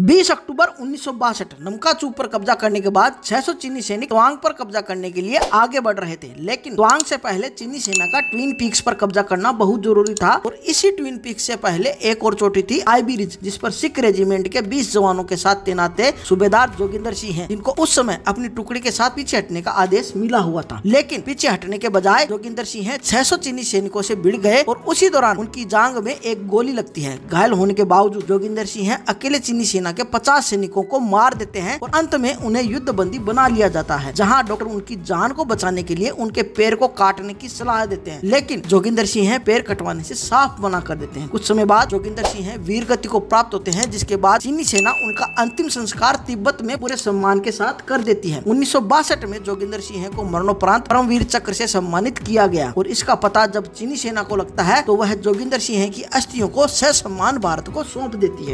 20 अक्टूबर उन्नीस नमका चूप पर कब्जा करने के बाद 600 चीनी सैनिक त्वांग पर कब्जा करने के लिए आगे बढ़ रहे थे। लेकिन त्वांग से पहले चीनी सेना का ट्विन पीक्स पर कब्जा करना बहुत ज़रूरी था और इसी ट्विन पीक्स से पहले एक और चोटी थी आईबी रिज जिस पर सिख रेजिमेंट के 20 जवानों के साथ तैनात थे सूबेदार जोगिंदर सिंह है। जिनको उस समय अपनी टुकड़ी के साथ पीछे हटने का आदेश मिला हुआ था। लेकिन पीछे हटने के बजाय जोगिंदर सिंह छह सौ चीनी सैनिकों से भिड़ गए और उसी दौरान उनकी जांग में एक गोली लगती है। घायल होने के बावजूद जोगिंदर सिंह अकेले चीनी सेना के पचास सैनिकों को मार देते हैं और अंत में उन्हें युद्ध बंदी बना लिया जाता है, जहाँ डॉक्टर उनकी जान को बचाने के लिए उनके पैर को काटने की सलाह देते हैं। लेकिन जोगिंदर सिंह है पैर कटवाने से साफ़ मना कर देते हैं। कुछ समय बाद जोगिंदर सिंह है वीर गति को प्राप्त होते हैं, जिसके बाद चीनी सेना उनका अंतिम संस्कार तिब्बत में पूरे सम्मान के साथ कर देती है। उन्नीस सौ बासठ में जोगिंदर सिंह को मरणोपरांत परमवीर चक्र से सम्मानित किया गया और इसका पता जब चीनी सेना को लगता है तो वह जोगिंदर सिंह की अस्थियों को सह सम्मान भारत को सौंप देती है।